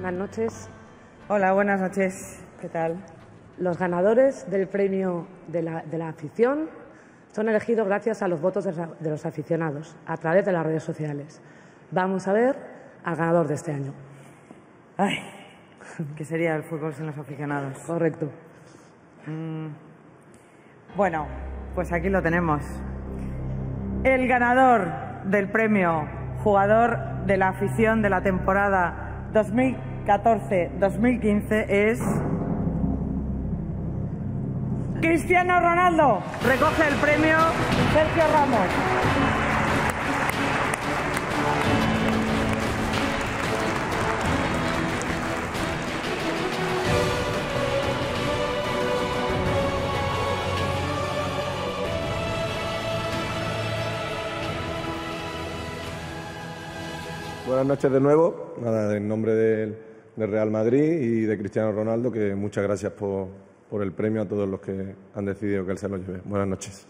Buenas noches. Hola, buenas noches. ¿Qué tal? Los ganadores del premio de la, de la afición son elegidos gracias a los votos de, de los aficionados a través de las redes sociales. Vamos a ver al ganador de este año. Ay, ¿qué sería el fútbol sin los aficionados? Correcto. Bueno, pues aquí lo tenemos. El ganador del premio jugador de la afición de la temporada 2014-2015 es Cristiano Ronaldo. Recoge el premio Sergio Ramos. Buenas noches de nuevo. Nada, en nombre del, Real Madrid y de Cristiano Ronaldo, que muchas gracias por, por el premio a todos los que han decidido que él se lo lleve. Buenas noches.